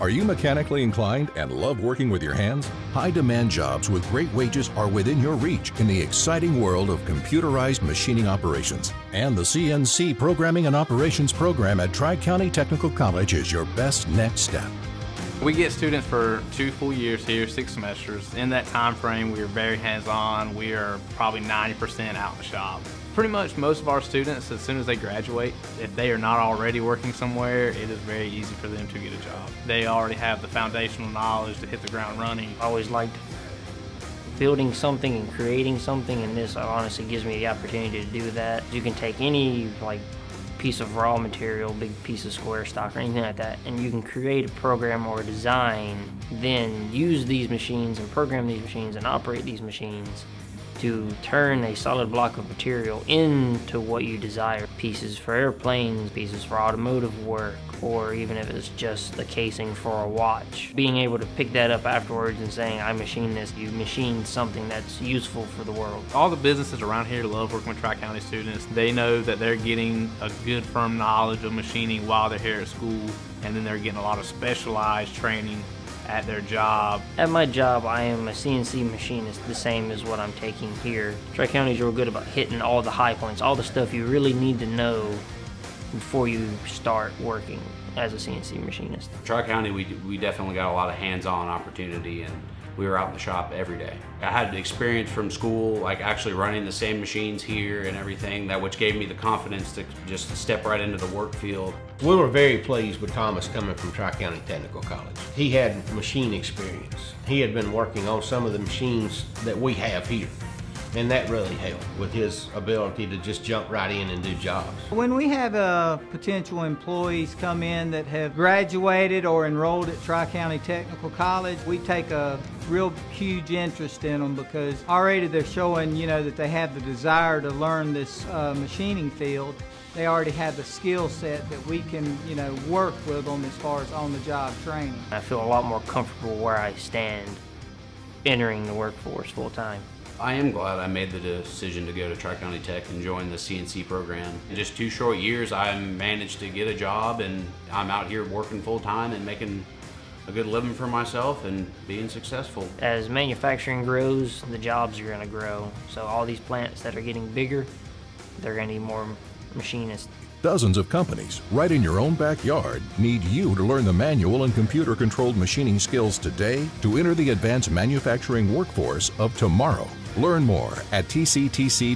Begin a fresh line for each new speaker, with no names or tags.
Are you mechanically inclined and love working with your hands? High demand jobs with great wages are within your reach in the exciting world of computerized machining operations. And the CNC Programming and Operations program at Tri County Technical College is your best next step.
We get students for two full years here, six semesters. In that time frame, we are very hands-on. We are probably 90% out in the shop. Pretty much most of our students, as soon as they graduate, if they are not already working somewhere, it is very easy for them to get a job. They already have the foundational knowledge to hit the ground running.
I always liked building something and creating something, and this honestly gives me the opportunity to do that. You can take any like piece of raw material, big piece of square stock or anything like that, and you can create a program or a design, then use these machines and program these machines and operate these machines to turn a solid block of material into what you desire. Pieces for airplanes, pieces for automotive work, or even if it's just the casing for a watch. Being able to pick that up afterwards and saying, I machined this, you machined something that's useful for the world.
All the businesses around here love working with Tri-County students. They know that they're getting a good firm knowledge of machining while they're here at school, and then they're getting a lot of specialized training at their job.
At my job, I am a CNC machinist, the same as what I'm taking here. Tri County's real good about hitting all the high points, all the stuff you really need to know before you start working as a CNC machinist.
Tri County, we, we definitely got a lot of hands on opportunity and we were out in the shop every day. I had experience from school, like actually running the same machines here and everything, that which gave me the confidence to just step right into the work field.
We were very pleased with Thomas coming from Tri-County Technical College. He had machine experience. He had been working on some of the machines that we have here. And that really helped with his ability to just jump right in and do jobs.
When we have uh, potential employees come in that have graduated or enrolled at Tri-County Technical College, we take a real huge interest in them because already they're showing, you know, that they have the desire to learn this uh, machining field. They already have the skill set that we can, you know, work with them as far as on-the-job training.
I feel a lot more comfortable where I stand entering the workforce full time.
I am glad I made the decision to go to Tri-County Tech and join the CNC program. In just two short years, I managed to get a job and I'm out here working full time and making a good living for myself and being successful.
As manufacturing grows, the jobs are going to grow. So all these plants that are getting bigger, they're going to need more machinists.
Dozens of companies, right in your own backyard, need you to learn the manual and computer controlled machining skills today to enter the advanced manufacturing workforce of tomorrow. Learn more at tctc.edu/cnc.